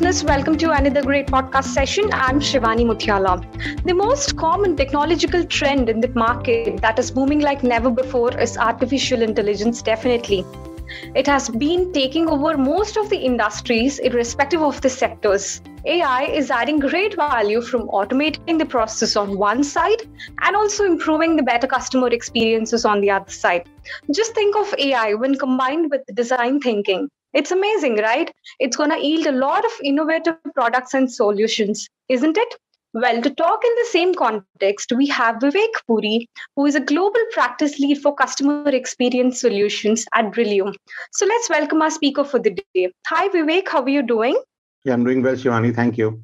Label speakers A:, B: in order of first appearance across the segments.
A: listeners. Welcome to another great podcast session. I'm Shivani Muthyala. The most common technological trend in the market that is booming like never before is artificial intelligence, definitely. It has been taking over most of the industries, irrespective of the sectors. AI is adding great value from automating the process on one side and also improving the better customer experiences on the other side. Just think of AI when combined with design thinking. It's amazing, right? It's going to yield a lot of innovative products and solutions, isn't it? Well, to talk in the same context, we have Vivek Puri, who is a global practice lead for customer experience solutions at Brillio. So let's welcome our speaker for the day. Hi, Vivek. How are you doing?
B: Yeah, I'm doing well, Shivani. Thank you.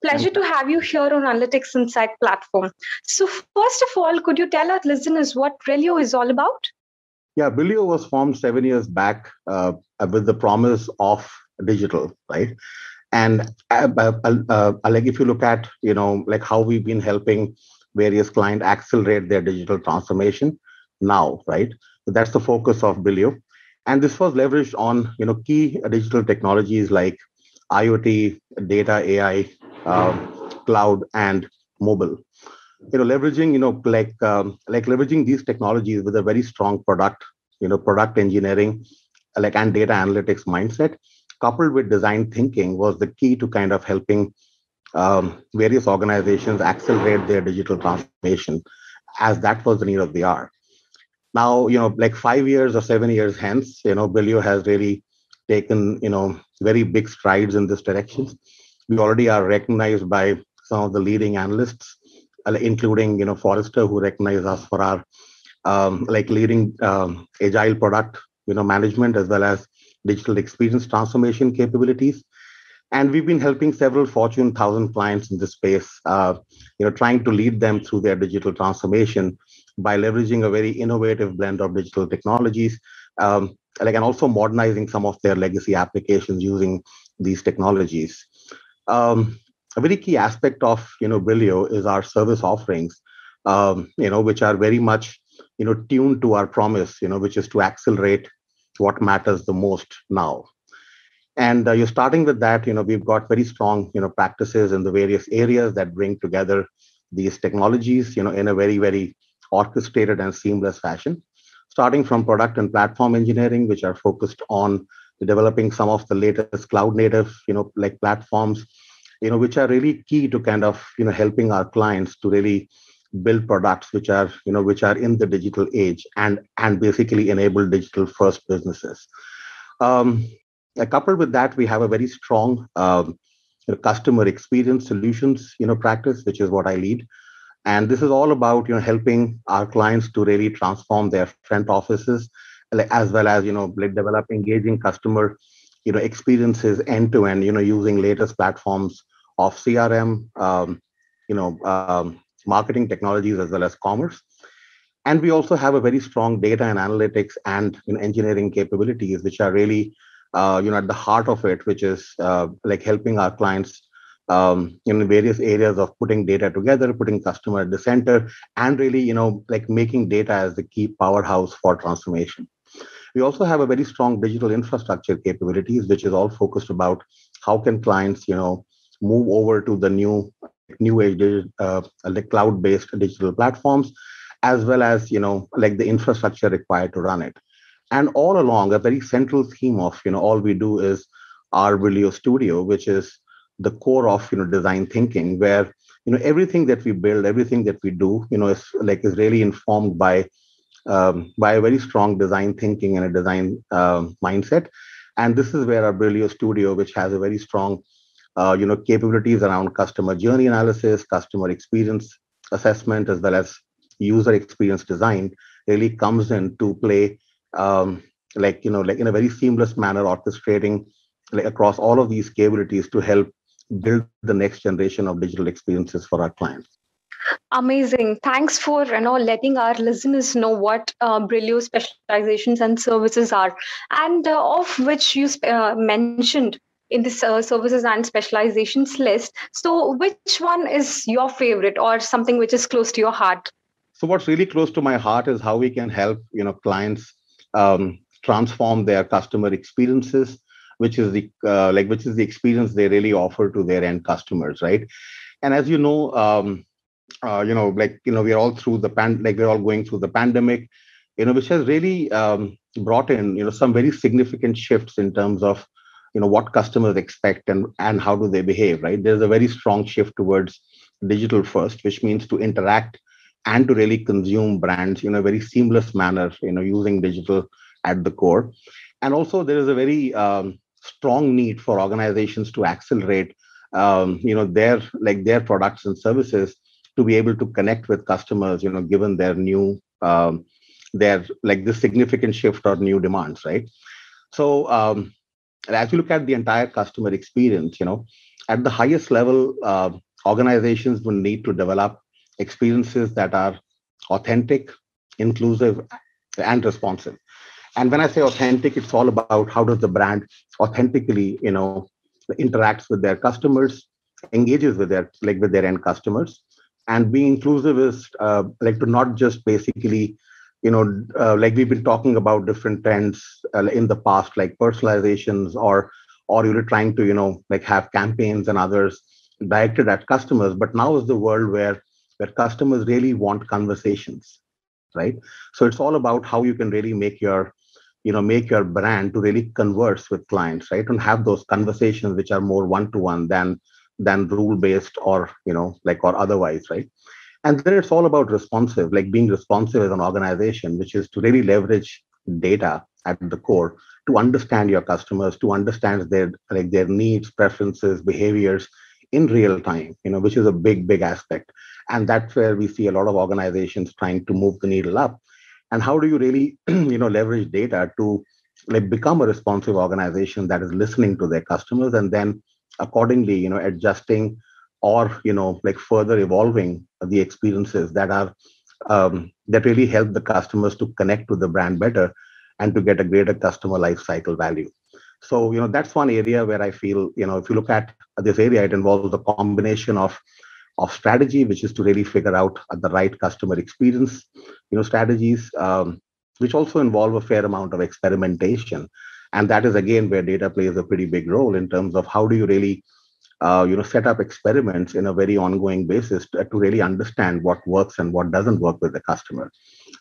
A: Pleasure to have you here on Analytics Insight platform. So, first of all, could you tell our listeners what Brillio is all about?
B: Yeah, Brillio was formed seven years back uh, with the promise of digital, right? And uh, uh, uh, like if you look at, you know, like how we've been helping various clients accelerate their digital transformation now, right? That's the focus of Brillio. And this was leveraged on, you know, key digital technologies like IoT, data, AI, um, cloud, and mobile you know leveraging you know like um, like leveraging these technologies with a very strong product you know product engineering like and data analytics mindset coupled with design thinking was the key to kind of helping um, various organizations accelerate their digital transformation as that was the need of the hour now you know like five years or seven years hence you know Brillio has really taken you know very big strides in this direction. We already are recognized by some of the leading analysts including you know Forrester, who recognize us for our um, like leading um, agile product you know management as well as digital experience transformation capabilities. And we've been helping several Fortune 1000 clients in this space, uh, you know, trying to lead them through their digital transformation by leveraging a very innovative blend of digital technologies, um, like and also modernizing some of their legacy applications using these technologies. Um, a very key aspect of you know Brillio is our service offerings, um, you know, which are very much you know tuned to our promise, you know, which is to accelerate what matters the most now. And uh, you're starting with that, you know, we've got very strong you know practices in the various areas that bring together these technologies, you know, in a very very orchestrated and seamless fashion. Starting from product and platform engineering, which are focused on developing some of the latest cloud native, you know, like platforms you know, which are really key to kind of, you know, helping our clients to really build products which are, you know, which are in the digital age and and basically enable digital first businesses. Um, coupled with that, we have a very strong um, customer experience solutions, you know, practice, which is what I lead. And this is all about, you know, helping our clients to really transform their front offices, as well as, you know, develop engaging customer you know experiences end to end you know using latest platforms of crm um, you know um, marketing technologies as well as commerce. And we also have a very strong data and analytics and you know, engineering capabilities which are really uh, you know at the heart of it which is uh, like helping our clients um, in various areas of putting data together putting customer at the center and really you know like making data as the key powerhouse for transformation. We also have a very strong digital infrastructure capabilities, which is all focused about how can clients, you know, move over to the new new age uh, like cloud-based digital platforms, as well as you know like the infrastructure required to run it. And all along, a very central theme of you know all we do is our Brillio Studio, which is the core of you know design thinking, where you know everything that we build, everything that we do, you know, is like is really informed by um, by a very strong design thinking and a design uh, mindset. And this is where our Brillio Studio, which has a very strong, uh, you know, capabilities around customer journey analysis, customer experience assessment, as well as user experience design, really comes in to play, um, like you know, like in a very seamless manner, orchestrating like across all of these capabilities to help build the next generation of digital experiences for our clients.
A: Amazing. Thanks for you know letting our listeners know what uh, Brillio specializations and services are, and uh, of which you uh, mentioned in this services and specializations list. So, which one is your favorite, or something which is close to your heart?
B: So, what's really close to my heart is how we can help you know clients um, transform their customer experiences which is the uh, like which is the experience they really offer to their end customers, right? And as you know, um, uh, you know, like you know, we're all through the pan, like we're all going through the pandemic, you know, which has really um, brought in you know some very significant shifts in terms of you know what customers expect and and how do they behave, right? There's a very strong shift towards digital first, which means to interact and to really consume brands in a very seamless manner, you know, using digital at the core. And also, there is a very um, strong need for organizations to accelerate, um, you know, their like their products and services to be able to connect with customers, you know, given their new um, their like the significant shift or new demands, right? So um, as you look at the entire customer experience, you know, at the highest level, uh, organizations will need to develop experiences that are authentic, inclusive, and responsive. And when I say authentic, it's all about how does the brand authentically, you know, interacts with their customers, engages with their like with their end customers, and being inclusive is uh, like to not just basically, you know, uh, like we've been talking about different trends uh, in the past, like personalizations or or you're trying to, you know, like have campaigns and others directed at customers. But now is the world where where customers really want conversations, right? So it's all about how you can really make your you know make your brand to really converse with clients right and have those conversations which are more one to one than than rule based or you know like or otherwise right and then it's all about responsive like being responsive as an organization which is to really leverage data at the core to understand your customers to understand their like their needs preferences behaviors in real time you know which is a big big aspect. And that's where we see a lot of organizations trying to move the needle up. And how do you really you know leverage data to like become a responsive organization that is listening to their customers and then accordingly you know adjusting or you know like further evolving the experiences that are um, that really help the customers to connect with the brand better and to get a greater customer life cycle value so you know that's one area where i feel you know if you look at this area it involves a combination of of strategy, which is to really figure out the right customer experience, you know, strategies, um, which also involve a fair amount of experimentation. And that is again where data plays a pretty big role in terms of how do you really, uh, you know, set up experiments in a very ongoing basis to, to really understand what works and what doesn't work with the customer,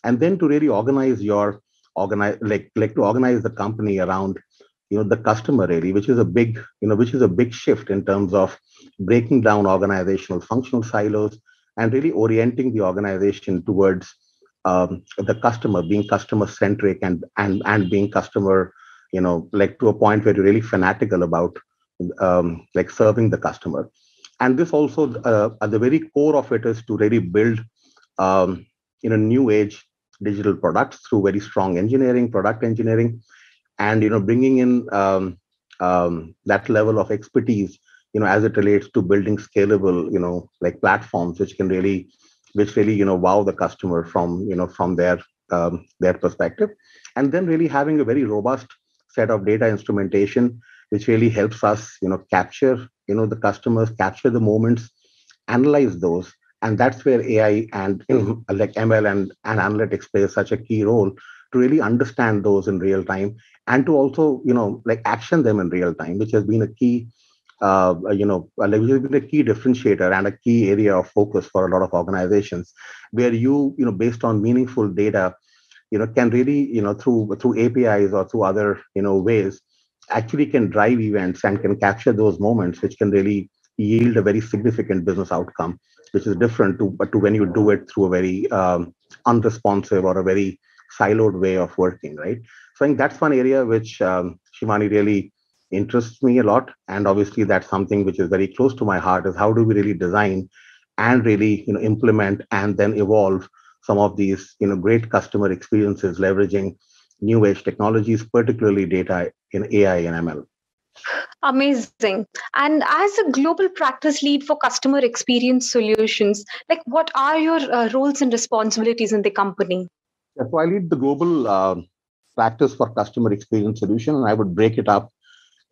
B: and then to really organize your organize like like to organize the company around you know the customer really which is a big you know which is a big shift in terms of breaking down organizational functional silos and really orienting the organization towards um, the customer being customer centric and and and being customer you know like to a point where you're really fanatical about um, like serving the customer. And this also uh, at the very core of it is to really build um, know new age digital products through very strong engineering product engineering and you know bringing in um, um, that level of expertise you know as it relates to building scalable you know like platforms which can really which really you know wow the customer from you know from their um, their perspective. And then really having a very robust set of data instrumentation which really helps us you know capture you know the customers capture the moments analyze those. And that's where ai and you know, like ml and, and analytics plays such a key role to really understand those in real time and to also you know like action them in real time which has been a key uh, you know which has been a key differentiator and a key area of focus for a lot of organizations where you you know based on meaningful data you know can really you know through through apis or through other you know ways actually can drive events and can capture those moments which can really yield a very significant business outcome which is different to to when you do it through a very um, unresponsive or a very siloed way of working right so I think that's one area which um, Shivani really interests me a lot. And obviously, that's something which is very close to my heart is how do we really design and really you know implement and then evolve some of these you know great customer experiences leveraging new age technologies, particularly data in AI and ML.
A: Amazing. And as a global practice lead for customer experience solutions, like what are your uh, roles and responsibilities in the company?
B: Yeah, so I lead the global uh, practice for customer experience solution and i would break it up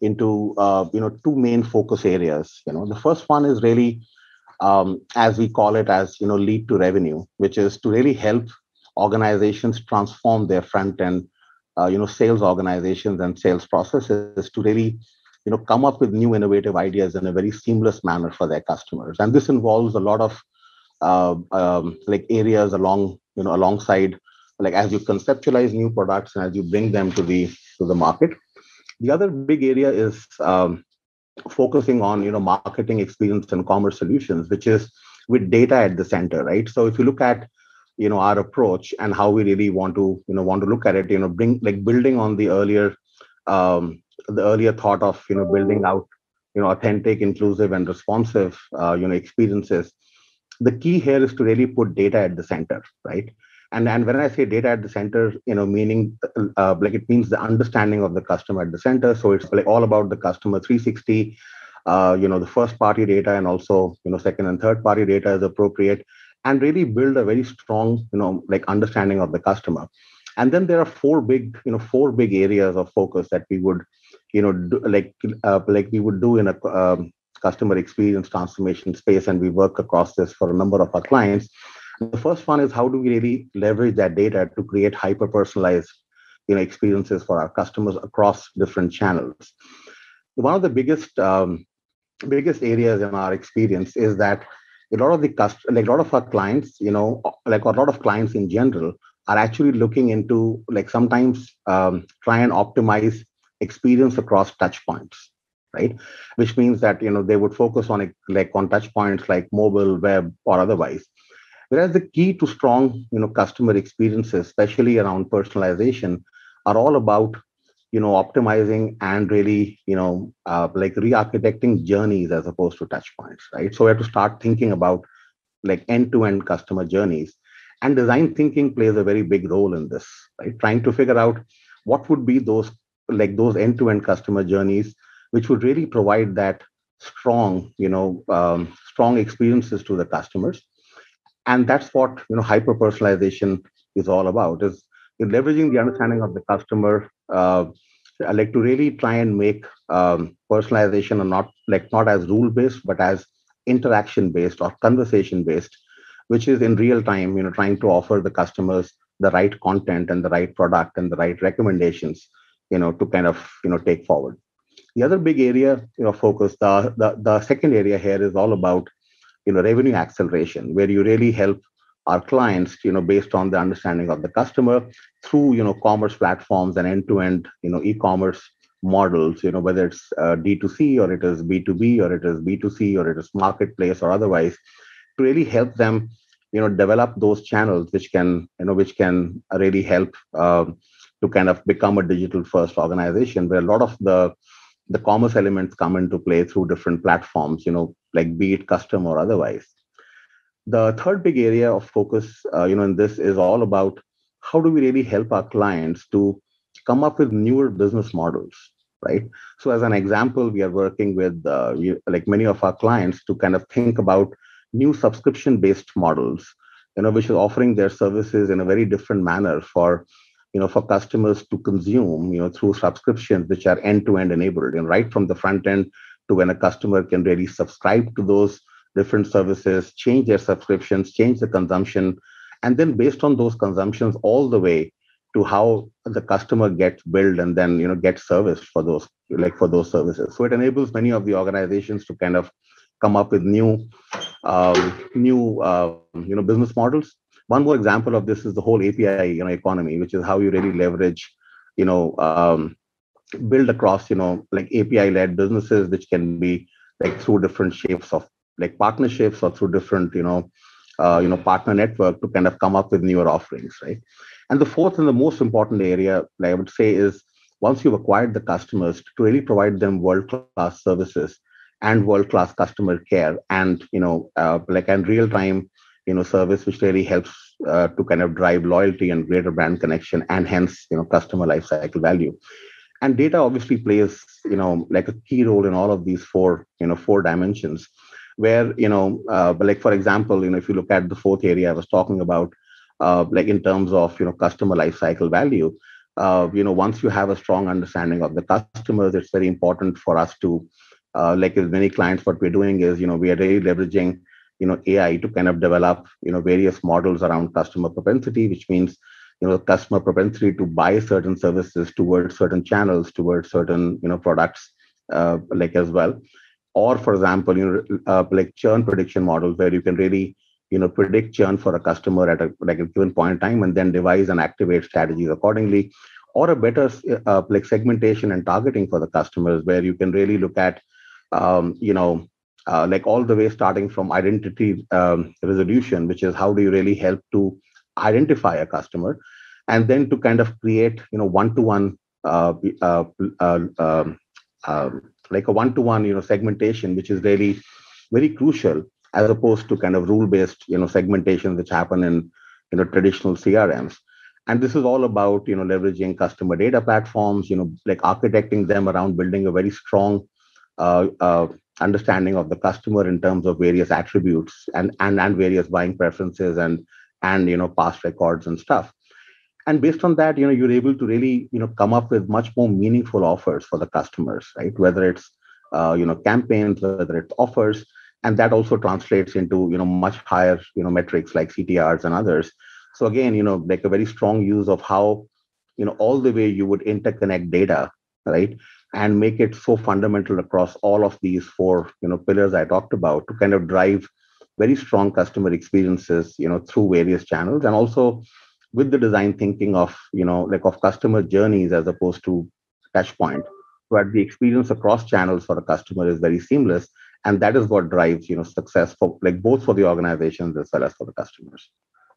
B: into uh, you know two main focus areas you know the first one is really um, as we call it as you know lead to revenue which is to really help organizations transform their front end uh, you know sales organizations and sales processes to really you know come up with new innovative ideas in a very seamless manner for their customers. And this involves a lot of uh, um, like areas along you know alongside like as you conceptualize new products and as you bring them to the to the market. The other big area is um, focusing on you know marketing experience and commerce solutions which is with data at the center right? So if you look at you know our approach and how we really want to you know want to look at it you know bring like building on the earlier um, the earlier thought of you know building out you know authentic inclusive and responsive uh, you know experiences. The key here is to really put data at the center right? And and when i say data at the center you know meaning uh, like it means the understanding of the customer at the center. So it's like all about the customer 360 uh, you know the first party data and also you know second and third party data is appropriate and really build a very strong you know like understanding of the customer. And then there are four big you know four big areas of focus that we would you know do, like uh, like we would do in a um, customer experience transformation space and we work across this for a number of our clients. The first one is how do we really leverage that data to create hyper personalized you know experiences for our customers across different channels? One of the biggest um, biggest areas in our experience is that a lot of the cust- like a lot of our clients you know like a lot of clients in general are actually looking into like sometimes um, try and optimize experience across touch points right? Which means that you know they would focus on it like on touch points like mobile web or otherwise. Whereas the key to strong you know customer experiences especially around personalization are all about you know optimizing and really you know uh, like re-architecting journeys as opposed to touch points right? So we have to start thinking about like end-to-end customer journeys. And design thinking plays a very big role in this right? Trying to figure out what would be those like those end-to-end customer journeys which would really provide that strong you know um, strong experiences to the customers. And that's what you know hyper personalization is all about is leveraging the understanding of the customer uh, like to really try and make um, personalization or not like not as rule based but as interaction based or conversation based which is in real time you know trying to offer the customers the right content and the right product and the right recommendations you know to kind of you know take forward. The other big area you know focus the the, the second area here is all about you know revenue acceleration where you really help our clients you know based on the understanding of the customer through you know commerce platforms and end to end you know e-commerce models you know whether it's uh, d2c or it is b2b or it is b2c or it is marketplace or otherwise to really help them you know develop those channels which can you know which can really help um, to kind of become a digital first organization where a lot of the the commerce elements come into play through different platforms you know like be it custom or otherwise the third big area of focus uh, you know in this is all about how do we really help our clients to come up with newer business models right? So as an example we are working with uh, like many of our clients to kind of think about new subscription based models you know which is offering their services in a very different manner for you know for customers to consume you know through subscriptions which are end to end enabled and right from the front end to when a customer can really subscribe to those different services change their subscriptions change the consumption and then based on those consumptions all the way to how the customer gets billed and then you know gets serviced for those like for those services. So it enables many of the organizations to kind of come up with new um, new uh, you know business models. One more example of this is the whole api you know economy which is how you really leverage you know um, build across you know like api led businesses which can be like through different shapes of like partnerships or through different you know uh, you know partner network to kind of come up with newer offerings right? And the fourth and the most important area like i would say is once you've acquired the customers to really provide them world class services and world class customer care and you know uh, like and real time you know service which really helps uh, to kind of drive loyalty and greater brand connection and hence you know customer life cycle value. And data obviously plays you know like a key role in all of these four you know four dimensions where you know uh, like for example you know if you look at the fourth area i was talking about uh, like in terms of you know customer life cycle value uh, you know once you have a strong understanding of the customers it's very important for us to uh, like with many clients what we're doing is you know we are really leveraging you know ai to kind of develop you know various models around customer propensity which means you know customer propensity to buy certain services towards certain channels towards certain you know products uh, like as well or for example you know uh, like churn prediction models where you can really you know predict churn for a customer at a like a given point in time and then devise and activate strategies accordingly. Or a better uh, like segmentation and targeting for the customers where you can really look at um, you know uh, like all the way starting from identity um, resolution which is how do you really help to identify a customer and then to kind of create you know one-to-one uh, um, um, like a one-to-one you know segmentation which is really very crucial as opposed to kind of rule-based you know segmentation which happen in you know traditional crms and this is all about you know leveraging customer data platforms you know like architecting them around building a very strong uh, uh, understanding of the customer in terms of various attributes and and and various buying preferences and and you know past records and stuff and based on that you know you're able to really you know come up with much more meaningful offers for the customers right? Whether it's uh, you know campaigns whether it's offers. And that also translates into you know much higher you know metrics like ctrs and others. So again you know like a very strong use of how you know all the way you would interconnect data right? And make it so fundamental across all of these four you know pillars i talked about to kind of drive very strong customer experiences you know through various channels. And also with the design thinking of you know like of customer journeys as opposed to touch point. Where the experience across channels for a customer is very seamless and that is what drives you know success for like both for the organizations as well as for the customers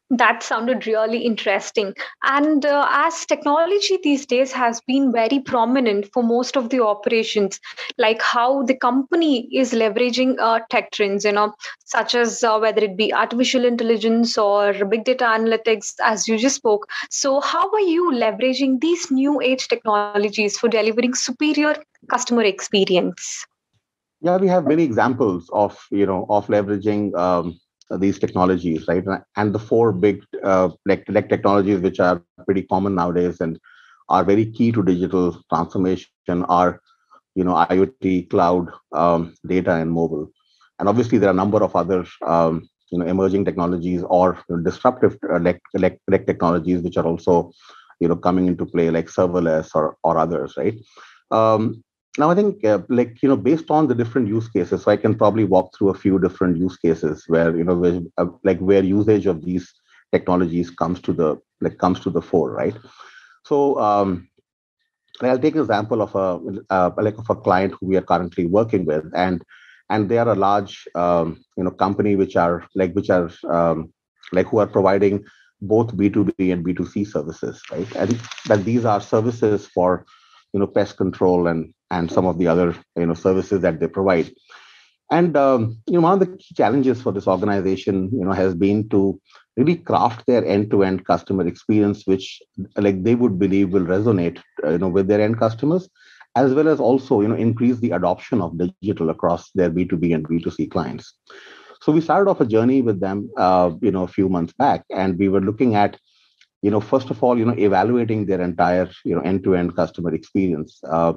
A: that sounded really interesting. And uh, as technology these days has been very prominent for most of the operations, like how the company is leveraging uh, tech trends, you know, such as uh, whether it be artificial intelligence or big data analytics, as you just spoke. So, how are you leveraging these new age technologies for delivering superior customer experience?
B: Yeah, we have many examples of you know of leveraging um, these technologies, right? And the four big uh, like, technologies which are pretty common nowadays and are very key to digital transformation are, you know, IoT, cloud, um, data, and mobile. And obviously, there are a number of other, um, you know, emerging technologies or disruptive uh, like technologies which are also, you know, coming into play, like serverless or or others, right? Um, now i think uh, like you know based on the different use cases so i can probably walk through a few different use cases where you know where, uh, like where usage of these technologies comes to the like comes to the fore right? So um i'll take an example of a uh, like of a client who we are currently working with and and they are a large um, you know company which are like which are um, like who are providing both b2b and b2c services right? And that these are services for you know pest control and and some of the other you know services that they provide. And um, you know one of the key challenges for this organization you know has been to really craft their end-to-end customer experience which like they would believe will resonate uh, you know with their end customers as well as also you know increase the adoption of digital across their b2b and b2c clients. So we started off a journey with them uh, you know a few months back and we were looking at you know first of all you know evaluating their entire you know end-to-end customer experience. Uh,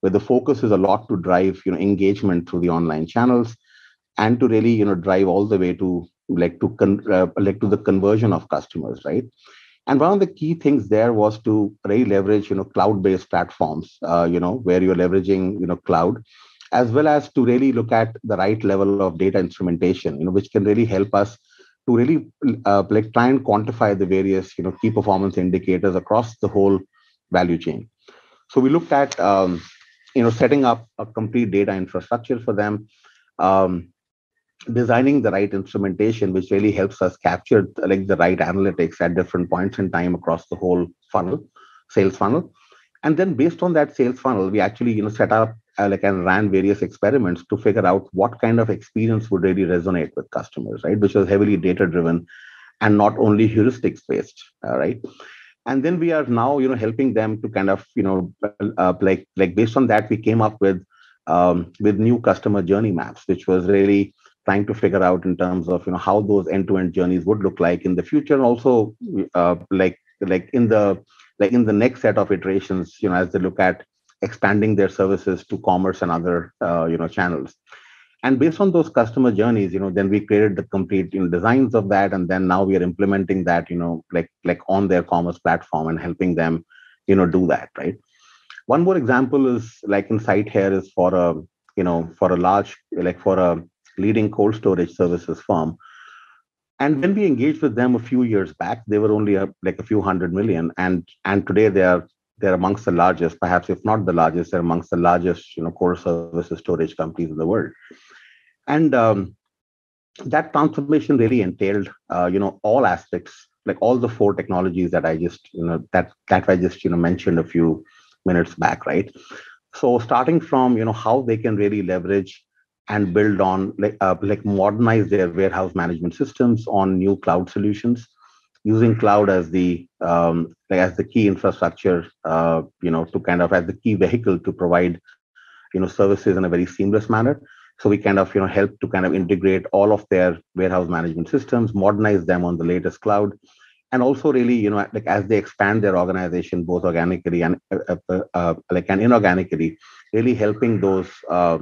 B: where the focus is a lot to drive you know engagement through the online channels and to really you know drive all the way to like to con- uh, like to the conversion of customers right? And one of the key things there was to really leverage you know cloud based platforms uh, you know where you're leveraging you know cloud as well as to really look at the right level of data instrumentation you know which can really help us to really uh, like try and quantify the various you know key performance indicators across the whole value chain. So we looked at um, you know setting up a complete data infrastructure for them um, designing the right instrumentation which really helps us capture like the right analytics at different points in time across the whole funnel sales funnel. And then based on that sales funnel we actually you know set up like and ran various experiments to figure out what kind of experience would really resonate with customers right? Which was heavily data driven and not only heuristics based uh, right? And then we are now you know helping them to kind of you know uh, like like based on that we came up with um, with new customer journey maps which was really trying to figure out in terms of you know how those end-to-end journeys would look like in the future and also uh, like like in the like in the next set of iterations you know as they look at expanding their services to commerce and other uh, you know channels. And based on those customer journeys you know then we created the complete you know, designs of that and then now we are implementing that you know like like on their commerce platform and helping them you know do that right? One more example is like insight here is for a you know for a large like for a leading cold storage services firm. And when we engaged with them a few years back they were only a, like a few hundred million and and today they are they're amongst the largest perhaps if not the largest they're amongst the largest you know core services storage companies in the world. And um, that transformation really entailed uh, you know all aspects like all the four technologies that i just you know that that i just you know mentioned a few minutes back right? So starting from you know how they can really leverage and build on like uh, like modernize their warehouse management systems on new cloud solutions using cloud as the um, like as the key infrastructure uh, you know to kind of as the key vehicle to provide you know services in a very seamless manner. So we kind of you know help to kind of integrate all of their warehouse management systems modernize them on the latest cloud and also really you know like as they expand their organization both organically and uh, uh, uh like and inorganically really helping those uh,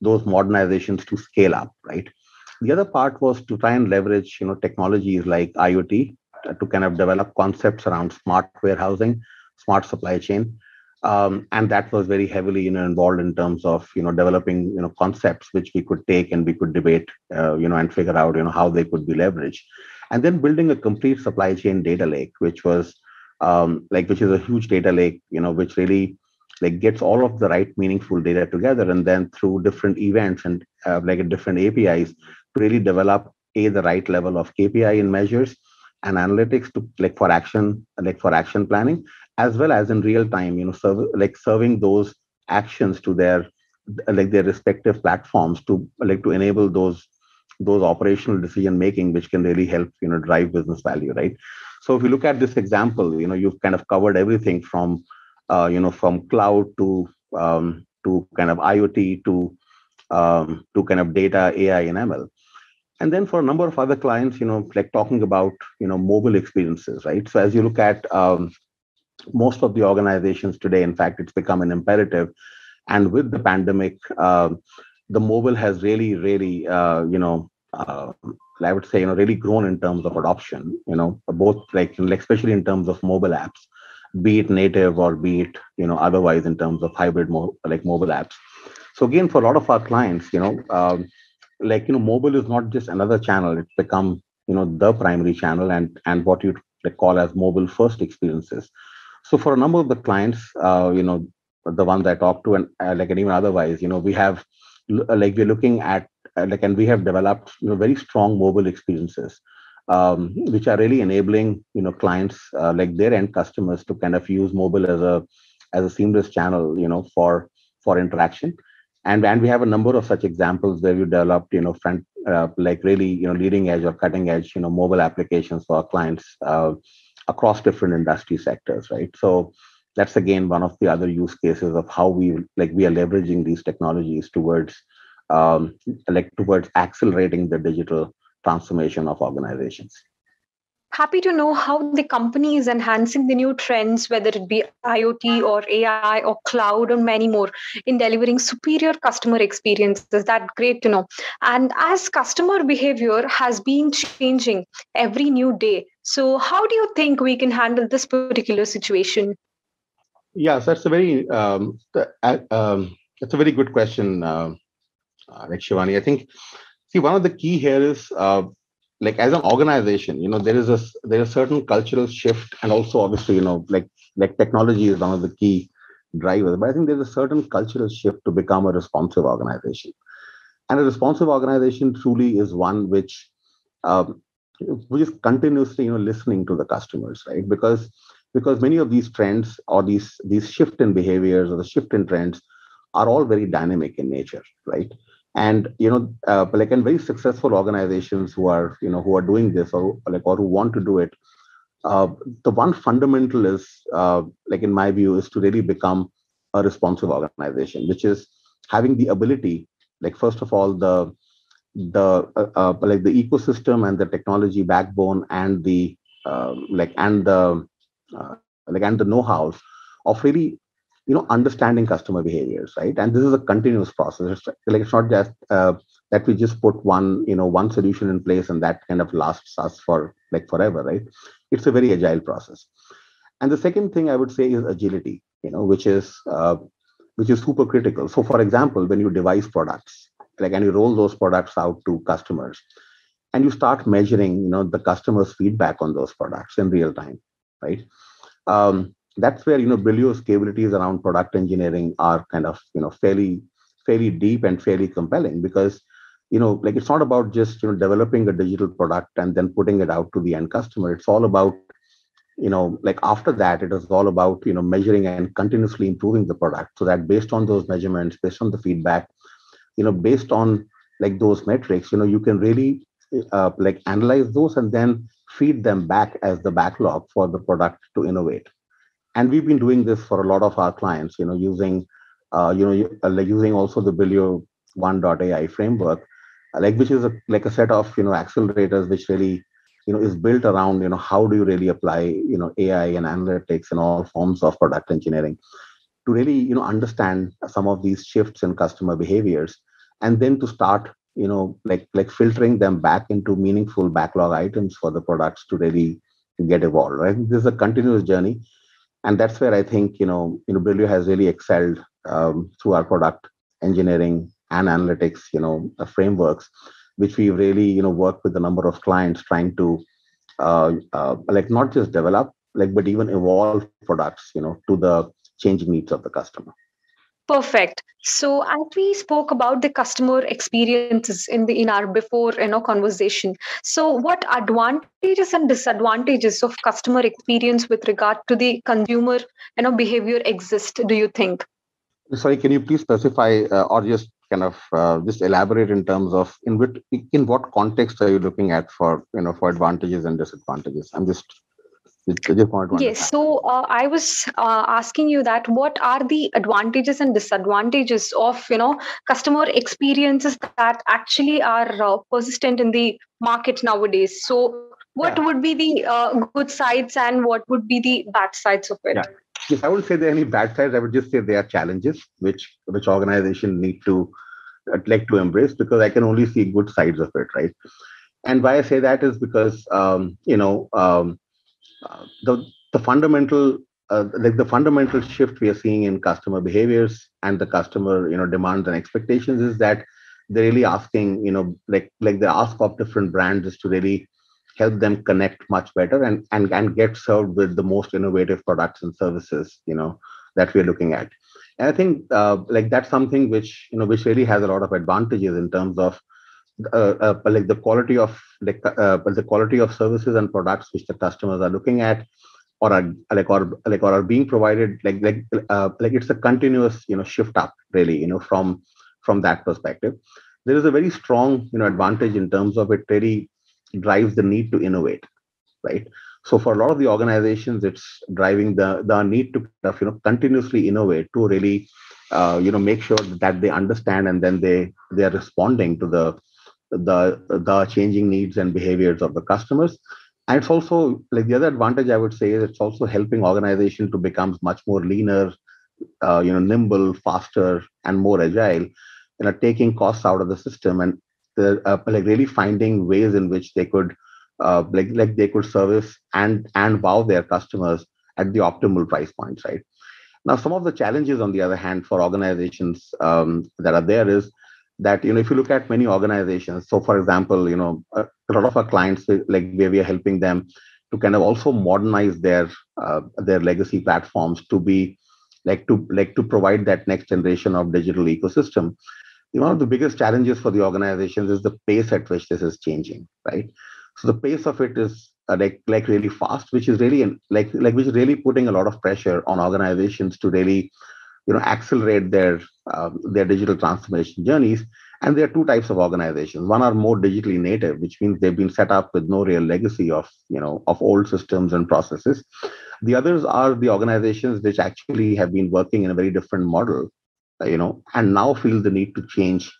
B: those modernizations to scale up right? The other part was to try and leverage you know technologies like iot uh, to kind of develop concepts around smart warehousing smart supply chain. Um, and that was very heavily you know involved in terms of you know developing you know concepts which we could take and we could debate uh, you know and figure out you know how they could be leveraged. And then building a complete supply chain data lake which was um, like which is a huge data lake you know which really like gets all of the right meaningful data together and then through different events and uh, like different apis to really develop a the right level of kpi and measures and analytics to like for action like for action planning as well as in real time you know serve, like serving those actions to their like their respective platforms to like to enable those those operational decision making which can really help you know drive business value right? So if you look at this example you know you've kind of covered everything from uh, you know from cloud to um, to kind of iot to um, to kind of data ai and ml and then for a number of other clients you know like talking about you know mobile experiences right so as you look at um, most of the organizations today in fact it's become an imperative and with the pandemic uh, the mobile has really, really, uh, you know, uh, I would say, you know, really grown in terms of adoption. You know, both like, especially in terms of mobile apps, be it native or be it, you know, otherwise in terms of hybrid, mo- like mobile apps. So again, for a lot of our clients, you know, um, like you know, mobile is not just another channel; it's become you know the primary channel and and what you call as mobile first experiences. So for a number of the clients, uh, you know, the ones I talk to and uh, like and even otherwise, you know, we have uh, like we're looking at uh, like and we have developed you know very strong mobile experiences um, which are really enabling you know clients uh, like their end customers to kind of use mobile as a as a seamless channel you know for for interaction and and we have a number of such examples where we developed you know front uh, like really you know leading edge or cutting edge you know mobile applications for our clients uh, across different industry sectors right? So that's again one of the other use cases of how we like we are leveraging these technologies towards um, like towards accelerating the digital transformation of organizations
A: happy to know how the company is enhancing the new trends whether it be iot or ai or cloud or many more in delivering superior customer experiences. That great to know. And as customer behavior has been changing every new day so how do you think we can handle this particular situation?
B: Yeah, so that's a very um, uh, um, that's a very good question, uh, uh. I think see one of the key here is uh, like as an organization, you know, there is a there is a certain cultural shift, and also obviously, you know, like like technology is one of the key drivers. But I think there's a certain cultural shift to become a responsive organization, and a responsive organization truly is one which um, which is continuously you know listening to the customers, right? Because because many of these trends or these these shift in behaviors or the shift in trends are all very dynamic in nature right and you know uh, like in very successful organizations who are you know who are doing this or like or who want to do it uh, the one fundamental is uh, like in my view is to really become a responsive organization which is having the ability like first of all the the uh, uh like the ecosystem and the technology backbone and the um, like and the uh, like and the know-how of really you know understanding customer behaviors right? And this is a continuous process. It's like it's not just uh, that we just put one you know one solution in place and that kind of lasts us for like forever right? It's a very agile process. And the second thing i would say is agility you know which is uh, which is super critical. So for example when you devise products like and you roll those products out to customers and you start measuring you know the customers feedback on those products in real time right? Um, that's where you know Brillio's capabilities around product engineering are kind of you know fairly fairly deep and fairly compelling because you know like it's not about just you know developing a digital product and then putting it out to the end customer. It's all about you know like after that it is all about you know measuring and continuously improving the product so that based on those measurements based on the feedback you know based on like those metrics you know you can really uh, like analyze those and then feed them back as the backlog for the product to innovate and we've been doing this for a lot of our clients you know using uh, you know uh, using also the Brillio 1.ai framework like which is a, like a set of you know accelerators which really you know is built around you know how do you really apply you know ai and analytics and all forms of product engineering to really you know understand some of these shifts in customer behaviors and then to start you know like like filtering them back into meaningful backlog items for the products to really get evolved right? This is a continuous journey and that's where i think you know you know Brillio has really excelled um, through our product engineering and analytics you know frameworks which we really you know work with a number of clients trying to uh, uh, like not just develop like but even evolve products you know to the changing needs of the customer
A: perfect. So as we spoke about the customer experiences in the in our before you know conversation so what advantages and disadvantages of customer experience with regard to the consumer you know behavior exist do you think?
B: Sorry can you please specify uh, or just kind of uh, just elaborate in terms of in which in what context are you looking at for you know for advantages and disadvantages? I'm just
A: yes so uh, i was uh, asking you that what are the advantages and disadvantages of you know customer experiences that actually are uh, persistent in the market nowadays so what yeah. would be the uh, good sides and what would be the bad sides of it yeah.
B: Yes, I wouldn't say there are any bad sides. I would just say there are challenges which which organization need to uh, like to embrace because I can only see good sides of it, right? And why I say that is because um, you know um, uh, the the fundamental uh, like the fundamental shift we are seeing in customer behaviors and the customer you know demands and expectations is that they're really asking you know like like the ask of different brands is to really help them connect much better and, and, and get served with the most innovative products and services, you know, that we're looking at. And I think uh, like that's something which, you know, which really has a lot of advantages in terms of uh, uh, like the quality of like uh, the quality of services and products which the customers are looking at or are like or like or are being provided like like uh, like it's a continuous you know shift up really you know from from that perspective. There is a very strong you know advantage in terms of it really drives the need to innovate right? So for a lot of the organizations it's driving the the need to you know continuously innovate to really uh, you know make sure that they understand and then they they are responding to the the the changing needs and behaviors of the customers. And it's also like the other advantage i would say is it's also helping organization to become much more leaner uh, you know nimble faster and more agile you know taking costs out of the system and uh, like really finding ways in which they could uh, like like they could service and and wow their customers at the optimal price points right? Now some of the challenges on the other hand for organizations um, that are there is that you know if you look at many organizations so for example you know a, lot of our clients like where we are helping them to kind of also modernize their uh, their legacy platforms to be like to like to provide that next generation of digital ecosystem one of the biggest challenges for the organizations is the pace at which this is changing, right? So the pace of it is uh, like like really fast, which is really like like which is really putting a lot of pressure on organizations to really, you know, accelerate their uh, their digital transformation journeys. And there are two types of organizations. One are more digitally native, which means they've been set up with no real legacy of you know of old systems and processes. The others are the organizations which actually have been working in a very different model you know, and now feel the need to change,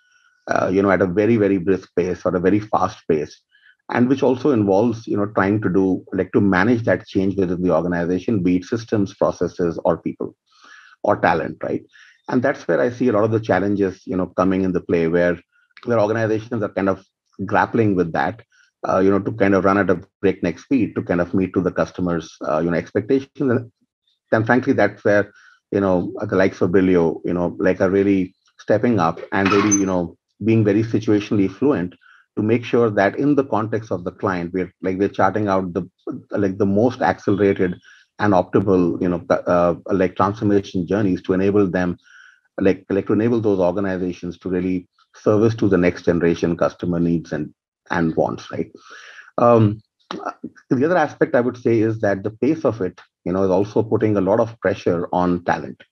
B: uh, you know, at a very, very brisk pace or a very fast pace. And which also involves, you know, trying to do like to manage that change within the organization, be it systems, processes, or people, or talent, right? And that's where I see a lot of the challenges, you know, coming into play, where where organizations are kind of grappling with that uh, you know to kind of run at a breakneck speed to kind of meet to the customers uh, you know expectations and then frankly that's where you know the likes of Brillio you know like are really stepping up and really you know being very situationally fluent to make sure that in the context of the client we're like we're charting out the like the most accelerated and optimal you know uh, like transformation journeys to enable them like like to enable those organizations to really service to the next generation customer needs and and wants right? Um, the other aspect i would say is that the pace of it you know is also putting a lot of pressure on talent.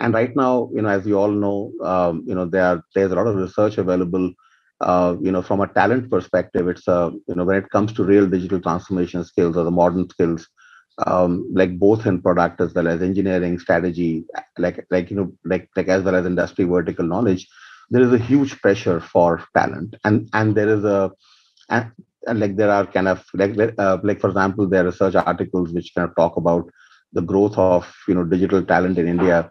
B: And right now you know as you all know um, you know there there's a lot of research available uh, you know from a talent perspective. It's a you know when it comes to real digital transformation skills or the modern skills um, like both in product as well as engineering strategy like like you know like like as well as industry vertical knowledge there is a huge pressure for talent. And and there is a and, and like there are kind of like uh, like for example there are research articles which kind of talk about the growth of you know digital talent in india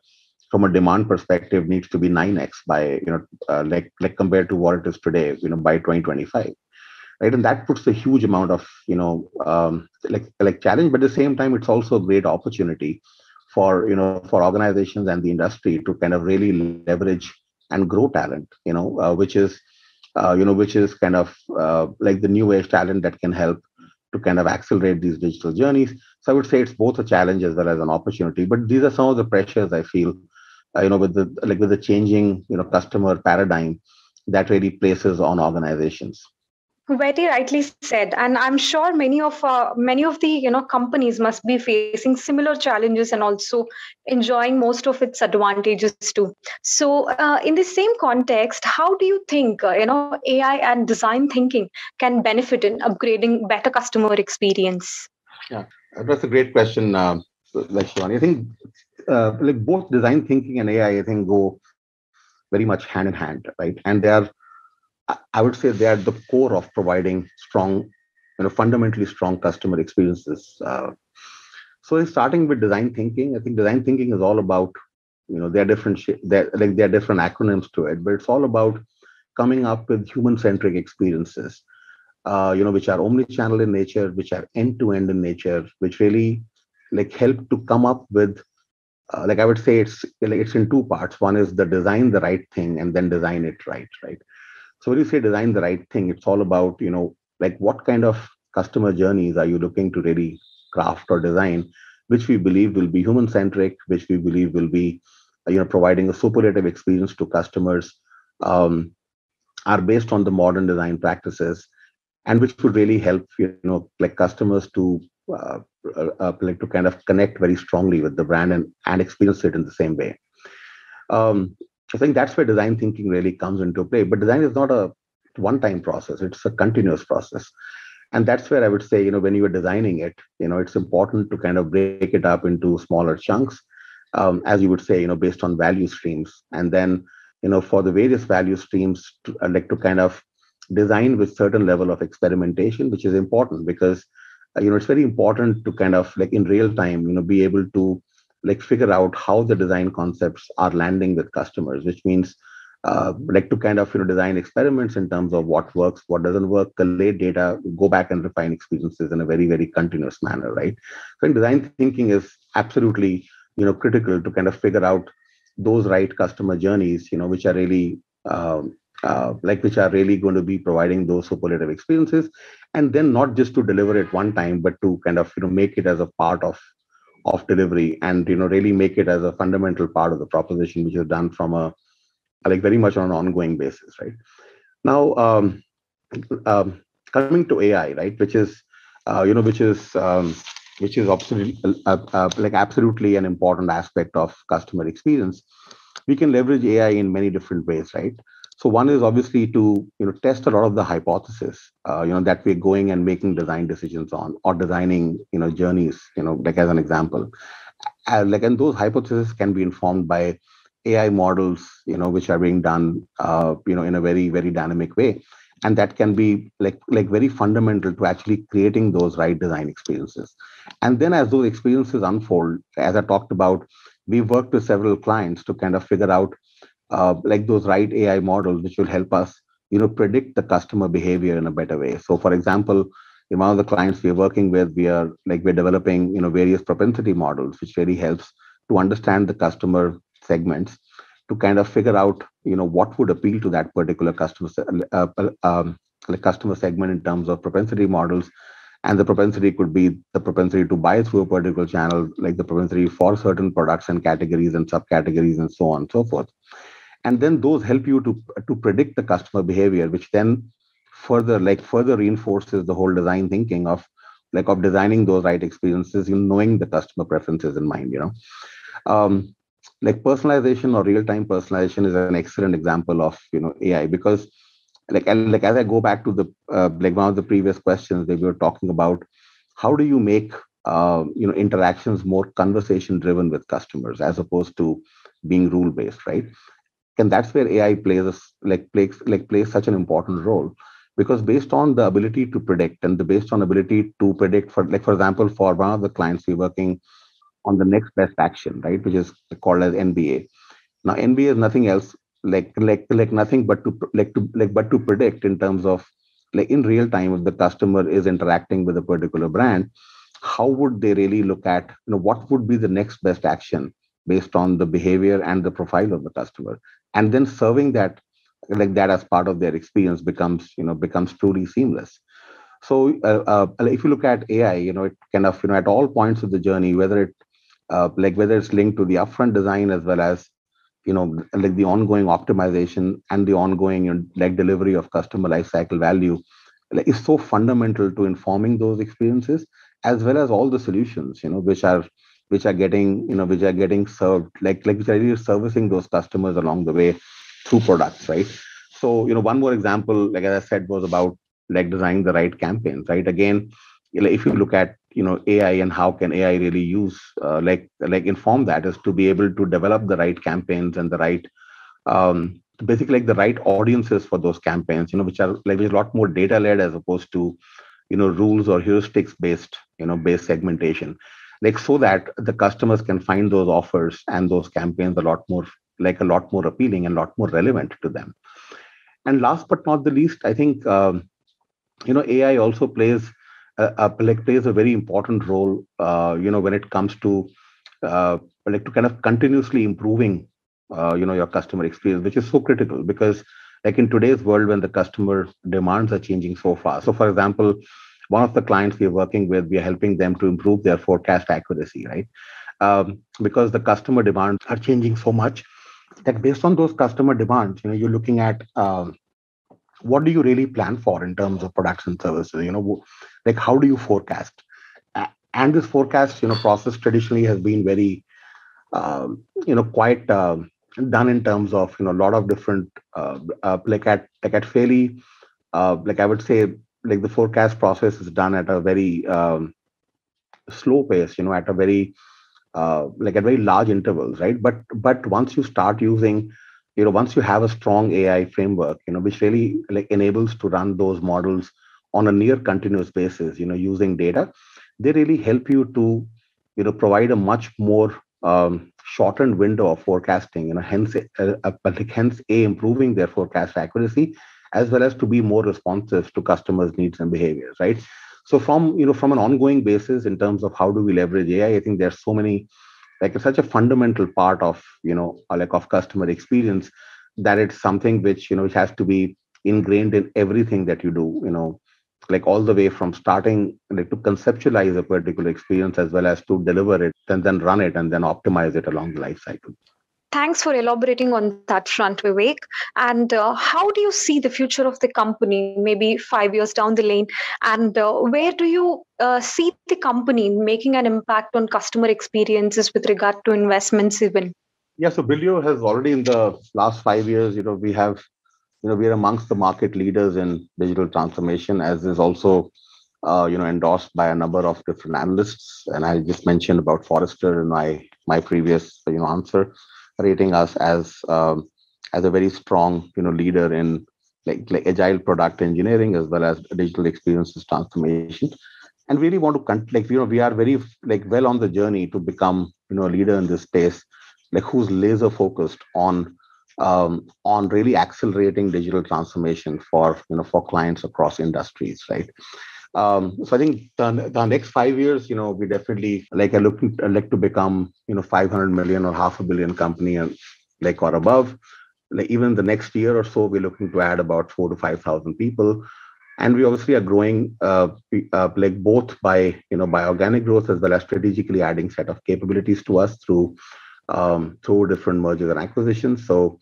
B: from a demand perspective needs to be 9x by you know uh, like like compared to what it is today you know by 2025 right? And that puts a huge amount of you know um, like like challenge but at the same time it's also a great opportunity for you know for organizations and the industry to kind of really leverage and grow talent you know uh, which is uh, you know which is kind of uh, like the new age talent that can help to kind of accelerate these digital journeys. So i would say it's both a challenge as well as an opportunity but these are some of the pressures i feel uh, you know with the like with the changing you know customer paradigm that really places on organizations
A: very rightly said. And i'm sure many of uh, many of the you know companies must be facing similar challenges and also enjoying most of its advantages too. So uh, in the same context how do you think uh, you know ai and design thinking can benefit in upgrading better customer experience?
B: Yeah that's a great question uh, Lakshmi. i think uh, like both design thinking and ai i think go very much hand in hand right? And they are I would say they are the core of providing strong, you know, fundamentally strong customer experiences. Uh, so, in starting with design thinking, I think design thinking is all about, you know, there are different, there like there are different acronyms to it, but it's all about coming up with human-centric experiences, uh, you know, which are omni-channel in nature, which are end-to-end in nature, which really like help to come up with uh, like I would say it's like it's in two parts. One is the design the right thing and then design it right, right? So when you say design the right thing, it's all about, you know, like what kind of customer journeys are you looking to really craft or design, which we believe will be human centric, which we believe will be, you know, providing a superlative experience to customers, um, are based on the modern design practices, and which would really help, you know, like customers to uh, uh, uh like to kind of connect very strongly with the brand and and experience it in the same way. Um, I think that's where design thinking really comes into play. But design is not a one-time process; it's a continuous process, and that's where I would say, you know, when you are designing it, you know, it's important to kind of break it up into smaller chunks, um, as you would say, you know, based on value streams, and then, you know, for the various value streams, to, uh, like to kind of design with certain level of experimentation, which is important because, uh, you know, it's very important to kind of like in real time, you know, be able to like figure out how the design concepts are landing with customers which means uh, like to kind of you know design experiments in terms of what works what doesn't work collate data go back and refine experiences in a very very continuous manner right? So in design thinking is absolutely you know critical to kind of figure out those right customer journeys you know which are really um, uh, like which are really going to be providing those superlative experiences. And then not just to deliver it one time but to kind of you know make it as a part of of delivery and you know really make it as a fundamental part of the proposition which is done from a like very much on an ongoing basis right? Now um, um, coming to ai right which is uh, you know which is um, which is absolutely uh, uh, like absolutely an important aspect of customer experience we can leverage ai in many different ways right so one is obviously to you know test a lot of the hypothesis uh, you know that we're going and making design decisions on or designing you know journeys you know like as an example. Uh, like and those hypotheses can be informed by ai models you know which are being done uh, you know in a very very dynamic way. And that can be like like very fundamental to actually creating those right design experiences. And then as those experiences unfold as i talked about we've worked with several clients to kind of figure out uh, like those right AI models, which will help us you know predict the customer behavior in a better way. So for example in one of the clients we're working with we are like we're developing you know various propensity models which really helps to understand the customer segments to kind of figure out you know what would appeal to that particular customer uh, uh um, customer segment in terms of propensity models. And the propensity could be the propensity to buy through a particular channel like the propensity for certain products and categories and subcategories and so on and so forth and then those help you to to predict the customer behavior which then further like further reinforces the whole design thinking of like of designing those right experiences know, knowing the customer preferences in mind you know. Um, like personalization or real-time personalization is an excellent example of you know ai because like and like as i go back to the uh, like one of the previous questions that we were talking about how do you make uh, you know interactions more conversation driven with customers as opposed to being rule based right and that's where ai plays like plays like plays such an important role. Because based on the ability to predict and the based on ability to predict for like for example for one of the clients we're working on the next best action right which is called as nba now nba is nothing else like like like nothing but to like to like but to predict in terms of like in real time if the customer is interacting with a particular brand how would they really look at you know what would be the next best action based on the behavior and the profile of the customer and then serving that like that as part of their experience becomes you know becomes truly seamless. So uh, uh, if you look at ai you know it kind of you know at all points of the journey whether it uh, like whether it's linked to the upfront design as well as you know like the ongoing optimization and the ongoing you know, like delivery of customer lifecycle value like, is so fundamental to informing those experiences as well as all the solutions you know which are which are getting you know which are getting served like like which are really servicing those customers along the way through products right? So you know one more example like as i said was about like designing the right campaigns right? Again if you look at you know ai and how can ai really use uh, like like inform that is to be able to develop the right campaigns and the right um basically like the right audiences for those campaigns you know which are like a lot more data led as opposed to you know rules or heuristics based you know based segmentation like so that the customers can find those offers and those campaigns a lot more like a lot more appealing and a lot more relevant to them. And last but not the least i think um, you know ai also plays a like plays a very important role uh, you know when it comes to uh, like to kind of continuously improving uh, you know your customer experience which is so critical because like in today's world when the customer demands are changing so fast. So for example one of the clients we're working with we are helping them to improve their forecast accuracy right? Um, because the customer demands are changing so much that based on those customer demands you know you're looking at um, what do you really plan for in terms of products and services? You know like how do you forecast? And this forecast you know process traditionally has been very um, you know quite uh, done in terms of you know a lot of different uh, uh, like at like at fairly uh, like i would say like the forecast process is done at a very um, slow pace you know at a very uh, like at very large intervals right? But but once you start using you know once you have a strong ai framework you know which really like enables to run those models on a near continuous basis you know using data they really help you to you know provide a much more um, shortened window of forecasting you know hence uh, uh, hence a improving their forecast accuracy as well as to be more responsive to customers needs and behaviors right? So from you know from an ongoing basis in terms of how do we leverage ai i think there's so many like it's such a fundamental part of you know uh, like of customer experience that it's something which you know which has to be ingrained in everything that you do you know like all the way from starting like to conceptualize a particular experience as well as to deliver it and then run it and then optimize it along the life cycle
A: Thanks for elaborating on that front, Vivek. And uh, how do you see the future of the company, maybe five years down the lane? And uh, where do you uh, see the company making an impact on customer experiences with regard to investments, even?
B: Yeah, so Brillio has already in the last five years, you know, we have, you know, we are amongst the market leaders in digital transformation, as is also, uh, you know, endorsed by a number of different analysts. And I just mentioned about Forrester in my my previous, you know, answer rating us as um, as a very strong you know leader in like, like agile product engineering as well as digital experiences transformation and really want to like you know we are very like well on the journey to become you know a leader in this space like who's laser focused on um, on really accelerating digital transformation for you know for clients across industries, right? Um, so I think the, the next five years, you know, we definitely like I look I like to become you know 500 million or half a billion company and like or above. Like even the next year or so, we're looking to add about four to five thousand people and we obviously are growing uh, uh, like both by you know by organic growth as well as strategically adding set of capabilities to us through um, through different mergers and acquisitions so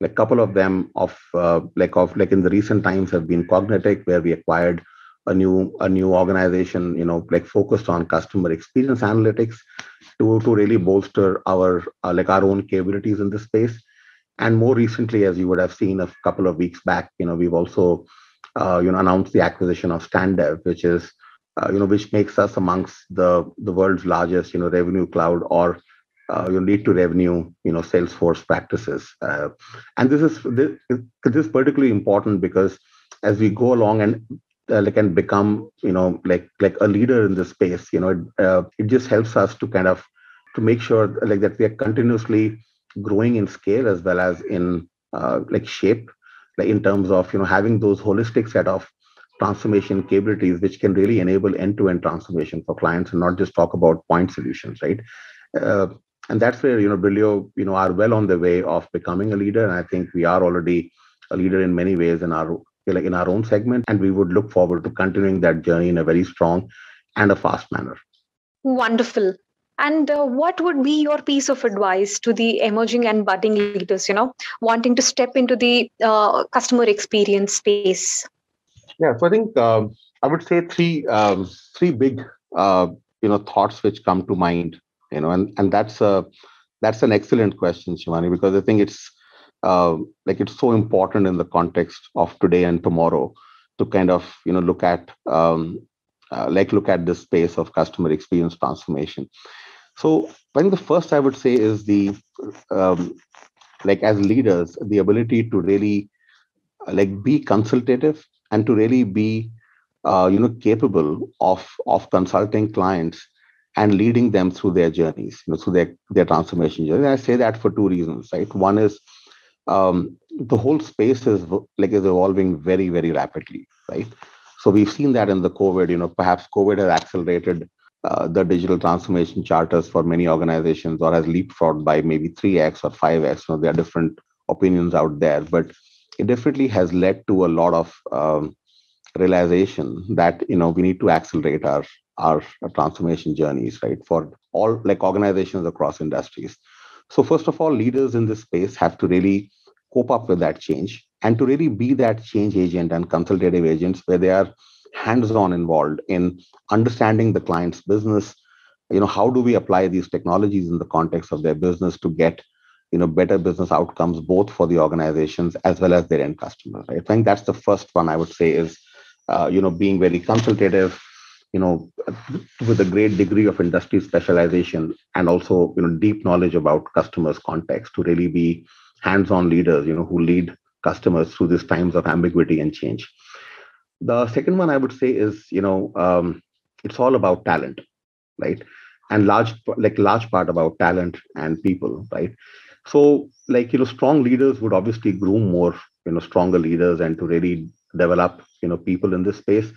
B: like a couple of them of uh, like of like in the recent times have been Cognetik where we acquired a new a new organization you know like focused on customer experience analytics to to really bolster our uh, like our own capabilities in this space and more recently as you would have seen a couple of weeks back you know we've also uh, you know, announced the acquisition of Standav, which is, uh, you know, which makes us amongst the the world's largest, you know, revenue cloud or uh, you lead to revenue, you know, Salesforce practices. Uh, and this is this, this is particularly important because as we go along and uh, and become, you know, like like a leader in this space, you know, it, uh, it just helps us to kind of to make sure like that we are continuously growing in scale as well as in uh, like shape like in terms of you know having those holistic set of transformation capabilities which can really enable end-to-end transformation for clients and not just talk about point solutions right? Uh, and that's where you know Brillio you know are well on the way of becoming a leader. And i think we are already a leader in many ways in our like in our own segment and we would look forward to continuing that journey in a very strong and a fast manner
A: wonderful and uh, what would be your piece of advice to the emerging and budding leaders, you know, wanting to step into the uh, customer experience space?
B: Yeah, so I think um, I would say three um, three big uh, you know thoughts which come to mind, you know, and and that's a that's an excellent question, Shivani, because I think it's uh, like it's so important in the context of today and tomorrow to kind of you know look at um, uh, like look at this space of customer experience transformation so I think the first I would say is the um, like as leaders, the ability to really uh, like be consultative and to really be uh, you know capable of of consulting clients and leading them through their journeys, you know, through their their transformation journey. I say that for two reasons, right? One is um, the whole space is like is evolving very very rapidly, right? So we've seen that in the COVID. You know, perhaps COVID has accelerated uh, the digital transformation charters for many organizations or has leapfrogged by maybe 3x or 5x. You know, there are different opinions out there, but it definitely has led to a lot of um, realization that you know we need to accelerate our, our our transformation journeys, right? For all like organizations across industries. So first of all, leaders in this space have to really cope up with that change and to really be that change agent and consultative agents where they are hands-on involved in understanding the client's business you know how do we apply these technologies in the context of their business to get you know better business outcomes both for the organizations as well as their end customers i think that's the first one i would say is uh, you know being very consultative you know with a great degree of industry specialization and also you know deep knowledge about customers context to really be hands-on leaders you know who lead customers through these times of ambiguity and change the second one I would say is, you know, um, it's all about talent, right? And large, like large part about talent and people, right? So, like you know, strong leaders would obviously groom more, you know, stronger leaders and to really develop, you know, people in this space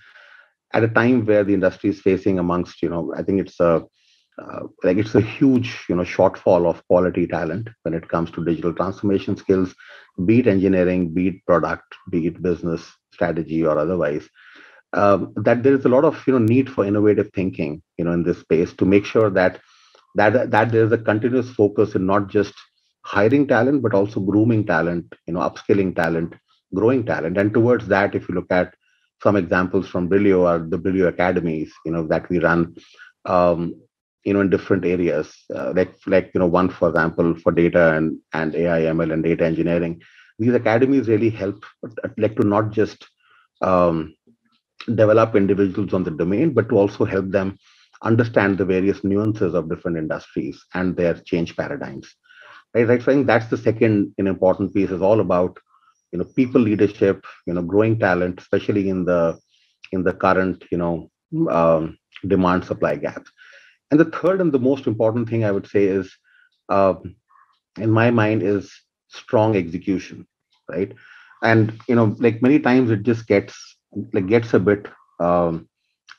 B: at a time where the industry is facing amongst, you know, I think it's a uh, like it's a huge you know shortfall of quality talent when it comes to digital transformation skills be it engineering be it product be it business strategy or otherwise. Um, that there is a lot of you know need for innovative thinking you know in this space to make sure that that that there's a continuous focus in not just hiring talent but also grooming talent you know upskilling talent growing talent. And towards that if you look at some examples from Brillio are the Brillio academies you know that we run um, you know in different areas uh, like like you know one for example for data and and ai ml and data engineering. These academies really help like to not just um, develop individuals on the domain but to also help them understand the various nuances of different industries and their change paradigms. Right right so i think that's the second an important piece is all about you know people leadership you know growing talent especially in the in the current you know um, demand supply gaps and the third and the most important thing I would say is, uh, in my mind, is strong execution, right? And you know, like many times it just gets like gets a bit um,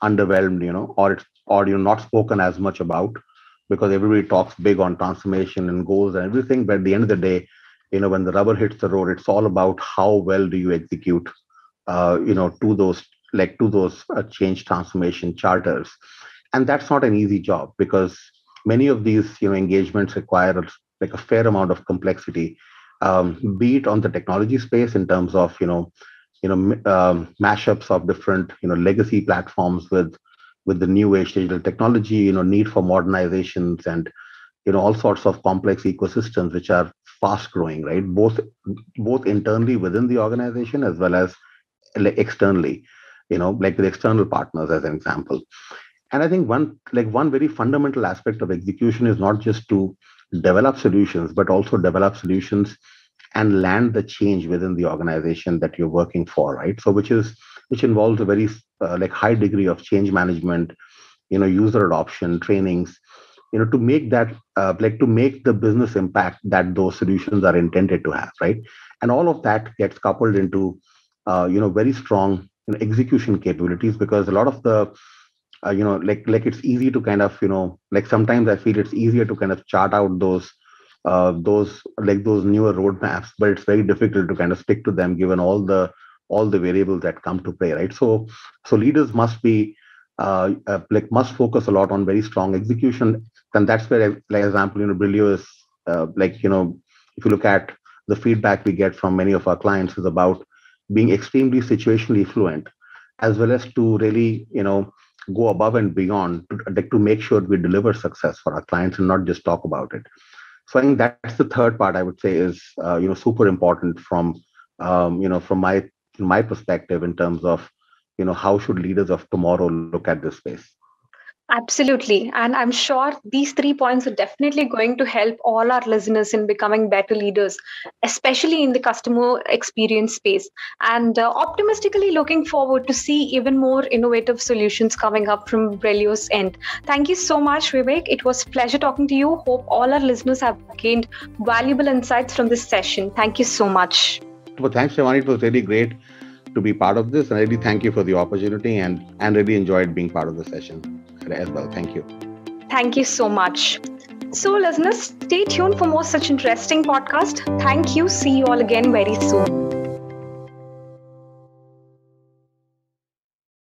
B: underwhelmed, you know, or it's or you're not spoken as much about because everybody talks big on transformation and goals and everything. But at the end of the day, you know, when the rubber hits the road, it's all about how well do you execute, uh, you know, to those like to those uh, change transformation charters, and that's not an easy job because many of these you know engagements require like a fair amount of complexity, um, be it on the technology space in terms of you know you know um, mashups of different you know legacy platforms with with the new age digital technology you know need for modernizations and you know all sorts of complex ecosystems which are fast growing right? Both both internally within the organization as well as externally you know like with external partners as an example. And i think one like one very fundamental aspect of execution is not just to develop solutions but also develop solutions and land the change within the organization that you're working for right? So which is which involves a very uh, like high degree of change management you know user adoption trainings you know to make that uh, like to make the business impact that those solutions are intended to have right? And all of that gets coupled into uh, you know very strong you know, execution capabilities because a lot of the uh, you know like like it's easy to kind of you know like sometimes i feel it's easier to kind of chart out those uh, those like those newer roadmaps but it's very difficult to kind of stick to them given all the all the variables that come to play right? So so leaders must be uh, uh, like must focus a lot on very strong execution and that's where like example you know Brillio is uh, like you know if you look at the feedback we get from many of our clients is about being extremely situationally fluent as well as to really you know go above and beyond to, to make sure we deliver success for our clients and not just talk about it. So i think that's the third part i would say is uh, you know super important from um, you know from my my perspective in terms of you know how should leaders of tomorrow look at this space
A: Absolutely. And I'm sure these three points are definitely going to help all our listeners in becoming better leaders, especially in the customer experience space. And uh, optimistically looking forward to see even more innovative solutions coming up from Brillio's end. Thank you so much, Vivek. It was pleasure talking to you. Hope all our listeners have gained valuable insights from this session. Thank you so much.
B: Well, thanks, Shivani. It was really great to be part of this. And I really thank you for the opportunity and, and really enjoyed being part of the session as well. Thank you.
A: Thank you so much. So, listeners, stay tuned for more such interesting podcast. Thank you. See you all again very soon.